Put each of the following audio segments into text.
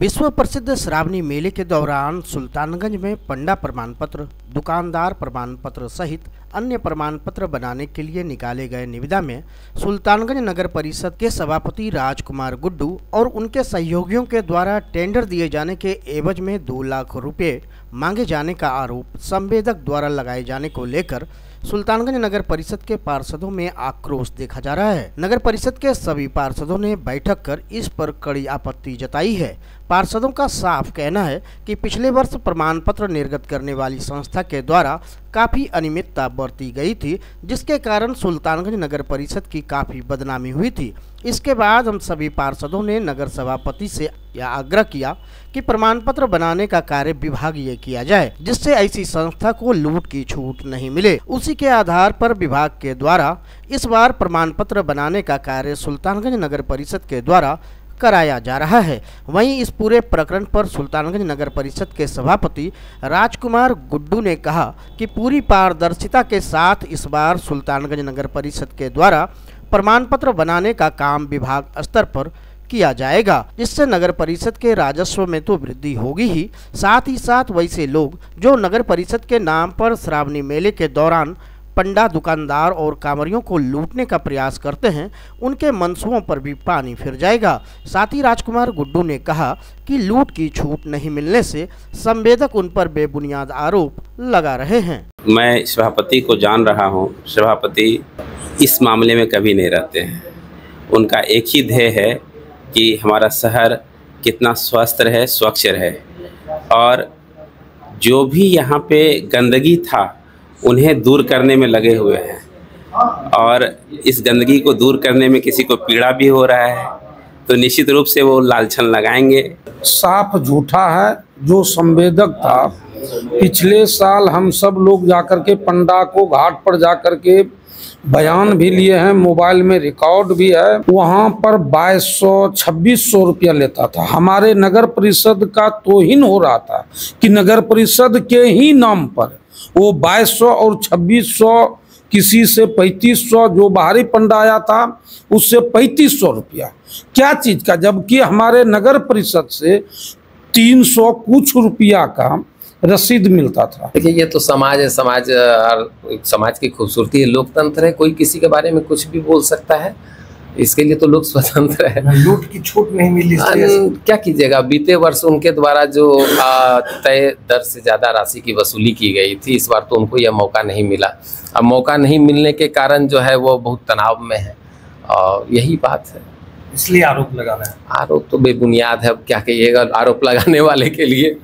विश्व प्रसिद्ध श्रावणी मेले के दौरान सुल्तानगंज में पंडा प्रमाण पत्र दुकानदार प्रमाण पत्र सहित अन्य प्रमाण पत्र बनाने के लिए निकाले गए निविदा में सुल्तानगंज नगर परिषद के सभापति राजकुमार गुड्डू और उनके सहयोगियों के द्वारा टेंडर दिए जाने के एवज में दो लाख रुपए मांगे जाने का आरोप संवेदक द्वारा लगाए जाने को लेकर सुल्तानगंज नगर परिषद के पार्षदों में आक्रोश देखा जा रहा है। नगर परिषद के सभी पार्षदों ने बैठक कर इस पर कड़ी आपत्ति जताई है। पार्षदों का साफ़ कहना है कि पिछले वर्ष प्रमाण पत्र निर्गत करने वाली संस्था के द्वारा काफ़ी अनियमितता बरती गई थी, जिसके कारण सुल्तानगंज नगर परिषद की काफ़ी बदनामी हुई थी। इसके बाद हम सभी पार्षदों ने नगर सभापति से यह आग्रह किया कि प्रमाण पत्र बनाने का कार्य विभागीय किया जाए, जिससे ऐसी संस्था को लूट की छूट नहीं मिले। उसी के आधार पर विभाग के द्वारा इस बार प्रमाण पत्र बनाने का कार्य सुल्तानगंज नगर परिषद के द्वारा कराया जा रहा है। वहीं इस पूरे प्रकरण पर सुल्तानगंज नगर परिषद के सभापति राजकुमार गुड्डू ने कहा कि पूरी पारदर्शिता के साथ इस बार सुल्तानगंज नगर परिषद के द्वारा प्रमाण पत्र बनाने का काम विभाग स्तर पर किया जाएगा। जिससे नगर परिषद के राजस्व में तो वृद्धि होगी ही, साथ ही साथ वैसे लोग जो नगर परिषद के नाम पर श्रावणी मेले के दौरान पंडा दुकानदार और कांवरियों को लूटने का प्रयास करते हैं, उनके मनसुओं पर भी पानी फिर जाएगा। साथ ही राजकुमार गुड्डू ने कहा कि लूट की छूट नहीं मिलने से संवेदक उन पर बेबुनियाद आरोप लगा रहे हैं। मैं सभापति को जान रहा हूँ, सभापति इस मामले में कभी नहीं रहते हैं। उनका एक ही ध्येय है कि हमारा शहर कितना स्वस्थ रहे, स्वच्छ रहे। और जो भी यहाँ पे गंदगी था उन्हें दूर करने में लगे हुए हैं। और इस गंदगी को दूर करने में किसी को पीड़ा भी हो रहा है तो निश्चित रूप से वो लालछन लगाएँगे। साफ़ झूठा है, जो संवेदक था, पिछले साल हम सब लोग जाकर के पंडा को घाट पर जाकर के बयान भी लिए हैं, मोबाइल में रिकॉर्ड भी है, वहाँ पर बाईस सौ छब्बीस सौ रुपया लेता था। हमारे नगर परिषद का तोहिन हो रहा था कि नगर परिषद के ही नाम पर वो बाईस सौ और छब्बीस सौ किसी से पैंतीस सौ जो बाहरी पंडा आया था, उससे पैंतीस सौ रुपया। क्या चीज़ का? जबकि हमारे नगर परिषद से तीन सौ कुछ रुपया का रसीद मिलता था। देखिए, ये तो समाज है, समाज, और समाज की खूबसूरती है, लोकतंत्र है, कोई किसी के बारे में कुछ भी बोल सकता है। इसके लिए तो लोग स्वतंत्र है। लूट की छूट नहीं मिली क्या कीजिएगा? बीते वर्ष उनके द्वारा जो तय दर से ज़्यादा राशि की वसूली की गई थी इस बार तो उनको यह मौका नहीं मिला। अब मौका नहीं मिलने के कारण जो है वो बहुत तनाव में है। और यही बात है। इसलिए आरोप लगाना है। आरोप तो बेबुनियाद है अब क्या कहिएगा आरोप लगाने वाले के लिए।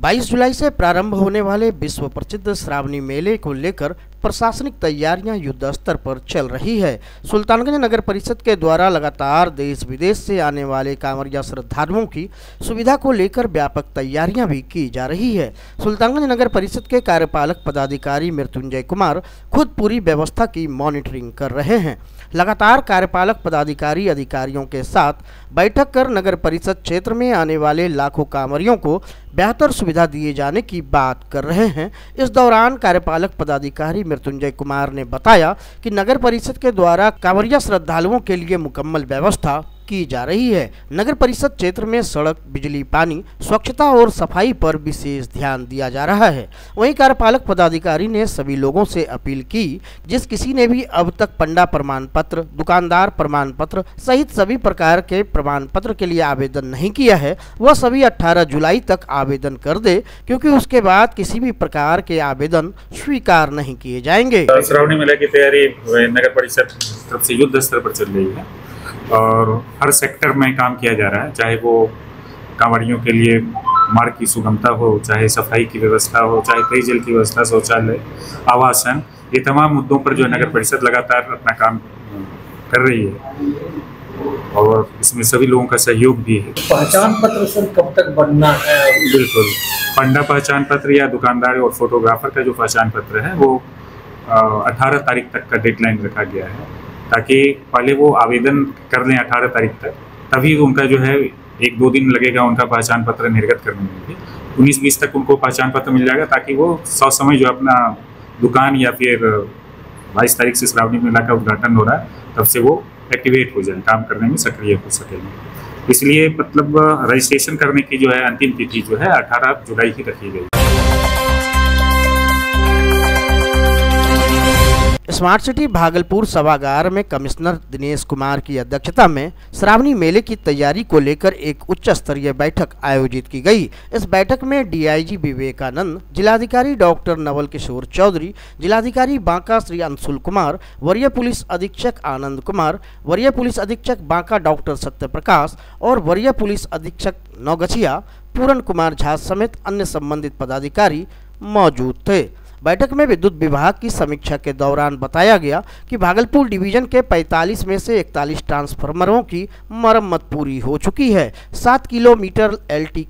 22 जुलाई से प्रारंभ होने वाले विश्व प्रसिद्ध श्रावणी मेले को लेकर प्रशासनिक तैयारियाँ युद्ध स्तर पर चल रही है। सुल्तानगंज नगर परिषद के द्वारा लगातार देश विदेश से आने वाले कांवरिया श्रद्धालुओं की सुविधा को लेकर व्यापक तैयारियाँ भी की जा रही है। सुल्तानगंज नगर परिषद के कार्यपालक पदाधिकारी मृत्युंजय कुमार खुद पूरी व्यवस्था की मॉनिटरिंग कर रहे हैं। लगातार कार्यपालक पदाधिकारी अधिकारियों के साथ बैठक कर नगर परिषद क्षेत्र में आने वाले लाखों कांवरियों को बेहतर सुविधा दिए जाने की बात कर रहे हैं। इस दौरान कार्यपालक पदाधिकारी मृत्युंजय कुमार ने बताया कि नगर परिषद के द्वारा कांवरिया श्रद्धालुओं के लिए मुकम्मल व्यवस्था की जा रही है। नगर परिषद क्षेत्र में सड़क, बिजली, पानी, स्वच्छता और सफ़ाई पर विशेष ध्यान दिया जा रहा है। वहीं कार्यपालक पदाधिकारी ने सभी लोगों से अपील की, जिस किसी ने भी अब तक पंडा प्रमाण पत्र दुकानदार प्रमाण पत्र सहित सभी प्रकार के प्रमाण पत्र के लिए आवेदन नहीं किया है, वह सभी 18 जुलाई तक आवेदन कर दे, क्योंकि उसके बाद किसी भी प्रकार के आवेदन स्वीकार नहीं किए जाएँगे। श्रावणी मेला की तैयारी नगर परिषद तरफ़ से युद्ध स्तर पर चल रही है। और हर सेक्टर में काम किया जा रहा है चाहे वो कांवड़ियों के लिए मार्ग की सुगमता हो चाहे सफ़ाई की व्यवस्था हो चाहे पेयजल की व्यवस्था शौचालय आवासन ये तमाम मुद्दों पर जो नगर परिषद लगातार अपना काम कर रही है। और इसमें सभी लोगों का सहयोग भी है। पहचान पत्र सर कब तक बनना है? बिल्कुल। पंडा पहचान पत्र या दुकानदार और फोटोग्राफर का जो पहचान पत्र है वो अठारह तारीख तक का डेडलाइन रखा गया है। ताकि पहले वो आवेदन कर लें अठारह तारीख तक, तभी उनका जो है एक दो दिन लगेगा उनका पहचान पत्र निर्गत करने में भी। उन्नीस बीस तक उनको पहचान पत्र मिल जाएगा ताकि वो सौ समय जो अपना दुकान या फिर बाईस तारीख से श्रावणी मेला का उद्घाटन हो रहा है, तब से वो एक्टिवेट हो जाए, काम करने में सक्रिय हो सकेंगे इसलिए मतलब रजिस्ट्रेशन करने की जो है अंतिम तिथि जो है 18 जुलाई की रखी गई। स्मार्ट सिटी भागलपुर सभागार में कमिश्नर दिनेश कुमार की अध्यक्षता में श्रावणी मेले की तैयारी को लेकर एक उच्च स्तरीय बैठक आयोजित की गई। इस बैठक में डीआईजी विवेकानंद, जिलाधिकारी डॉक्टर नवल किशोर चौधरी, जिलाधिकारी बांका श्री अंशुल कुमार, वरीय पुलिस अधीक्षक आनंद कुमार, वरीय पुलिस अधीक्षक बांका डॉक्टर सत्यप्रकाश और वरीय पुलिस अधीक्षक नौगछिया पूरन कुमार झा समेत अन्य संबंधित पदाधिकारी मौजूद थे। बैठक में विद्युत विभाग की समीक्षा के दौरान बताया गया कि भागलपुर डिवीज़न के 45 में से 41 ट्रांसफार्मरों की मरम्मत पूरी हो चुकी है। सात किलोमीटर एल टी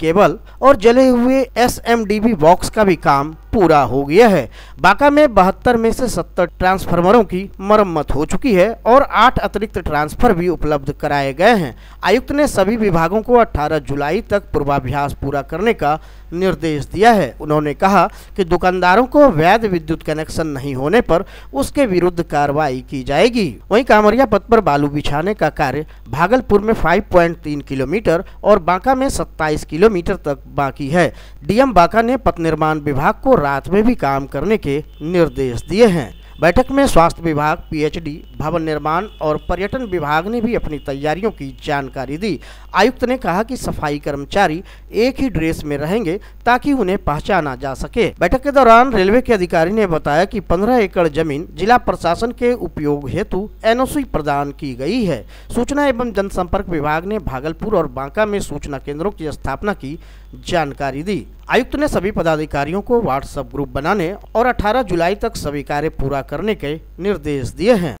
केबल और जले हुए एसएमडीबी बॉक्स का भी काम पूरा हो गया है। बांका में बहत्तर में से सत्तर ट्रांसफार्मरों की मरम्मत हो चुकी है और आठ अतिरिक्त ट्रांसफ़र भी उपलब्ध कराए गए हैं। आयुक्त ने सभी विभागों को 18 जुलाई तक पूर्वाभ्यास पूरा करने का निर्देश दिया है। उन्होंने कहा कि दुकानदारों को वैध विद्युत कनेक्शन नहीं होने पर उसके विरुद्ध कार्रवाई की जाएगी। वहीं कामरिया पथ पर बालू बिछाने का कार्य भागलपुर में 5.3 किलोमीटर और बांका में 27 किलोमीटर तक बाकी है। डीएम बांका ने पथ निर्माण विभाग को रात में भी काम करने के निर्देश दिए हैं। बैठक में स्वास्थ्य विभाग, पीएचडी, भवन निर्माण और पर्यटन विभाग ने भी अपनी तैयारियों की जानकारी दी। आयुक्त ने कहा कि सफ़ाई कर्मचारी एक ही ड्रेस में रहेंगे ताकि उन्हें पहचाना जा सके। बैठक के दौरान रेलवे के अधिकारी ने बताया कि 15 एकड़ ज़मीन जिला प्रशासन के उपयोग हेतु एनओसी प्रदान की गई है। सूचना एवं जनसंपर्क विभाग ने भागलपुर और बांका में सूचना केंद्रों की स्थापना की जानकारी दी। आयुक्त ने सभी पदाधिकारियों को व्हाट्सएप ग्रुप बनाने और 18 जुलाई तक सभी कार्य पूरा करने के निर्देश दिए हैं।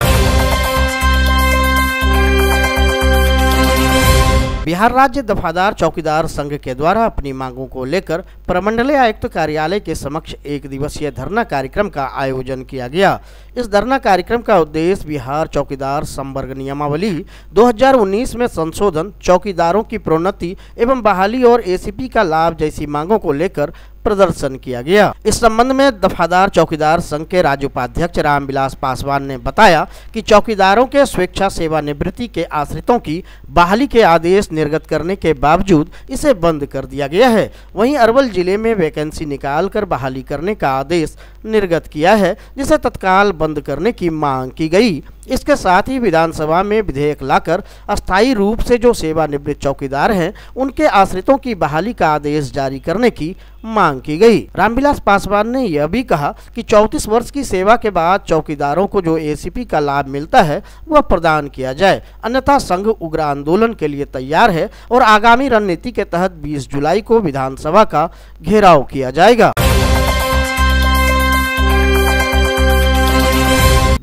बिहार राज्य दफादार चौकीदार संघ के द्वारा अपनी मांगों को लेकर प्रमंडलीय आयुक्त कार्यालय के समक्ष एक दिवसीय धरना कार्यक्रम का आयोजन किया गया। इस धरना कार्यक्रम का उद्देश्य बिहार चौकीदार संवर्ग नियमावली 2019 में संशोधन, चौकीदारों की प्रोन्नति एवं बहाली और एसीपी का लाभ जैसी मांगों को लेकर प्रदर्शन किया गया। इस संबंध में दफादार चौकीदार संघ के राज्य उपाध्यक्ष रामविलास पासवान ने बताया कि चौकीदारों के स्वेच्छा सेवानिवृत्ति के आश्रितों की बहाली के आदेश निर्गत करने के बावजूद इसे बंद कर दिया गया है। वहीं अरवल ज़िले में वैकेंसी निकाल कर बहाली करने का आदेश निर्गत किया है, जिसे तत्काल बंद करने की मांग की गई। इसके साथ ही विधानसभा में विधेयक लाकर अस्थायी रूप से जो सेवानिवृत्त चौकीदार हैं, उनके आश्रितों की बहाली का आदेश जारी करने की मांग की गई। रामविलास पासवान ने यह भी कहा कि 34 वर्ष की सेवा के बाद चौकीदारों को जो एसीपी का लाभ मिलता है, वह प्रदान किया जाए। अन्यथा संघ उग्र आंदोलन के लिए तैयार है और आगामी रणनीति के तहत 20 जुलाई को विधानसभा का घेराव किया जाएगा।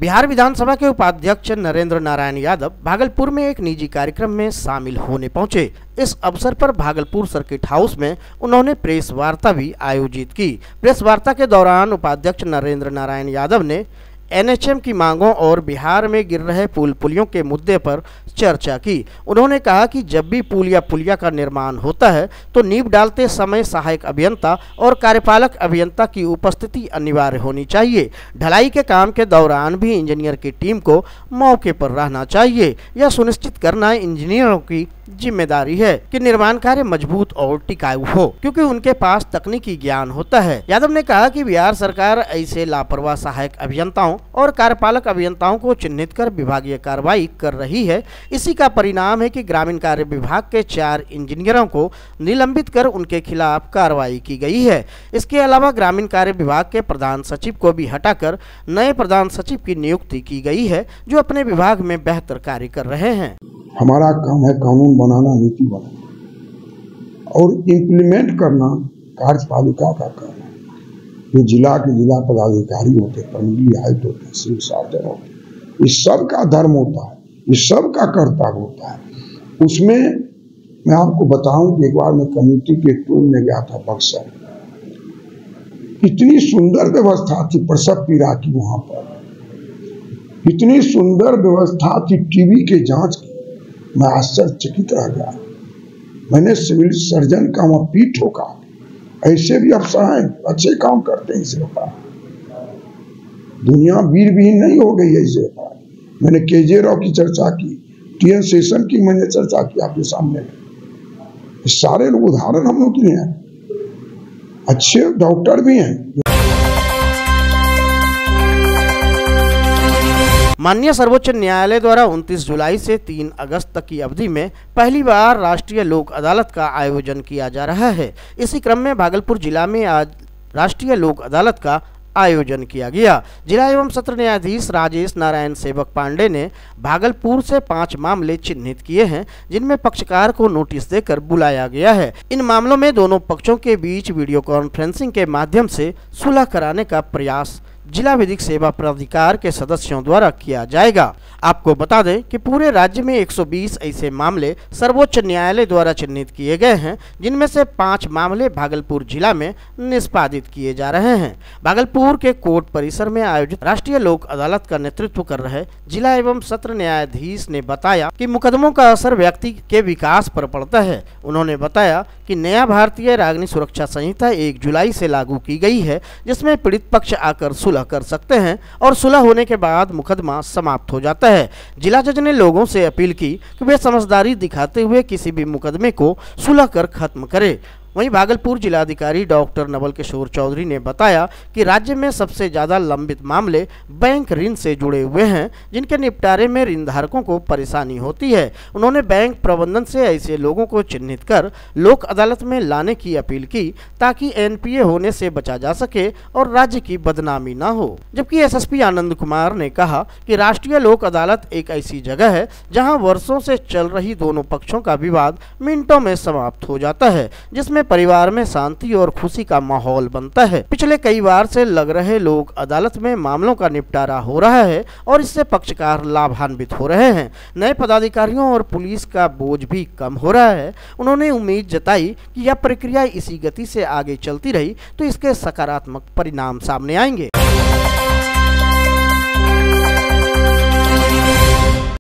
बिहार विधानसभा के उपाध्यक्ष नरेंद्र नारायण यादव भागलपुर में एक निजी कार्यक्रम में शामिल होने पहुँचे। इस अवसर पर भागलपुर सर्किट हाउस में उन्होंने प्रेस वार्ता भी आयोजित की। प्रेस वार्ता के दौरान उपाध्यक्ष नरेंद्र नारायण यादव ने एनएचएम की मांगों और बिहार में गिर रहे पुल पुलियों के मुद्दे पर चर्चा की। उन्होंने कहा कि जब भी पुल या पुलिया का निर्माण होता है तो नींव डालते समय सहायक अभियंता और कार्यपालक अभियंता की उपस्थिति अनिवार्य होनी चाहिए। ढलाई के काम के दौरान भी इंजीनियर की टीम को मौके पर रहना चाहिए। यह सुनिश्चित करना इंजीनियरों की ज़िम्मेदारी है कि निर्माण कार्य मज़बूत और टिकाऊ हो, क्योंकि उनके पास तकनीकी ज्ञान होता है। यादव ने कहा कि बिहार सरकार ऐसे लापरवाह सहायक अभियंताओं और कार्यपालक अभियंताओं को चिन्हित कर विभागीय कार्रवाई कर रही है। इसी का परिणाम है कि ग्रामीण कार्य विभाग के चार इंजीनियरों को निलंबित कर उनके खिलाफ कार्रवाई की गई है। इसके अलावा ग्रामीण कार्य विभाग के प्रधान सचिव को भी हटाकर नए प्रधान सचिव की नियुक्ति की गई है, जो अपने विभाग में बेहतर कार्य कर रहे हैं। हमारा काम है कानून बनाना, नीति बनाना और इम्प्लीमेंट करना कार्यपालिका का काम है। जो जिला के जिला पदाधिकारी होते प्रमंडलीय आयुक्त होते सिविल सर्जन होते इस सब का धर्म होता है। इस सब का कर्तव्य होता है। उसमें मैं आपको बताऊँ कि एक बार मैं कमेटी के टूर में गया था बक्सर। इतनी सुंदर व्यवस्था थी प्रसव पीड़ा की वहाँ पर। इतनी सुंदर व्यवस्था थी टीबी के जाँच की। मैं आश्चर्यचकित रह गया। मैंने सिविल सर्जन का वहाँ पीठ ठोका। ऐसे भी अफसर हैं, अच्छे काम करते हैं इसे दुनिया वीर भी नहीं हो गई ऐसे मैंने के जे राव की चर्चा की टी एन शेषन की मैंने चर्चा की आपके सामने। सारे लोग उदाहरण हम लोग के हैं। अच्छे डॉक्टर भी हैं। माननीय सर्वोच्च न्यायालय द्वारा 29 जुलाई से 3 अगस्त तक की अवधि में पहली बार राष्ट्रीय लोक अदालत का आयोजन किया जा रहा है। इसी क्रम में भागलपुर जिला में आज राष्ट्रीय लोक अदालत का आयोजन किया गया। जिला एवं सत्र न्यायाधीश राजेश नारायण सेवक पांडे ने भागलपुर से पाँच मामले चिन्हित किए हैं, जिनमें पक्षकार को नोटिस देकर बुलाया गया है। इन मामलों में दोनों पक्षों के बीच वीडियो कॉन्फ्रेंसिंग के माध्यम से सुलह कराने का प्रयास जिला विधिक सेवा प्राधिकार के सदस्यों द्वारा किया जाएगा। आपको बता दें कि पूरे राज्य में 120 ऐसे मामले सर्वोच्च न्यायालय द्वारा चिन्हित किए गए हैं, जिनमें से पाँच मामले भागलपुर जिला में निष्पादित किए जा रहे हैं। भागलपुर के कोर्ट परिसर में आयोजित राष्ट्रीय लोक अदालत का नेतृत्व कर रहे जिला एवं सत्र न्यायाधीश ने बताया कि मुकदमों का असर व्यक्ति के विकास पर पड़ता है। उन्होंने बताया कि नया भारतीय रागनी सुरक्षा संहिता एक जुलाई से लागू की गई है, जिसमें पीड़ित पक्ष आकर सुलह कर सकते हैं और सुलह होने के बाद मुकदमा समाप्त हो जाता है। जिला जज ने लोगों से अपील की कि वे समझदारी दिखाते हुए किसी भी मुकदमे को सुलह कर खत्म करें। वहीं भागलपुर जिलाधिकारी डॉक्टर नवल किशोर चौधरी ने बताया कि राज्य में सबसे ज़्यादा लंबित मामले बैंक ऋण से जुड़े हुए हैं, जिनके निपटारे में ऋणधारकों को परेशानी होती है। उन्होंने बैंक प्रबंधन से ऐसे लोगों को चिन्हित कर लोक अदालत में लाने की अपील की ताकि एनपीए होने से बचा जा सके और राज्य की बदनामी न हो। जबकि एसएसपी आनंद कुमार ने कहा कि राष्ट्रीय लोक अदालत एक ऐसी जगह है जहाँ वर्षों से चल रही दोनों पक्षों का विवाद मिनटों में समाप्त हो जाता है, जिसमें जिसमें परिवार में शांति और खुशी का माहौल बनता है। पिछले कई बार से लग रहे लोग अदालत में मामलों का निपटारा हो रहा है और इससे पक्षकार लाभान्वित हो रहे हैं। नए पदाधिकारियों और पुलिस का बोझ भी कम हो रहा है। उन्होंने उम्मीद जताई कि यह प्रक्रिया इसी गति से आगे चलती रही तो इसके सकारात्मक परिणाम सामने आएँगे।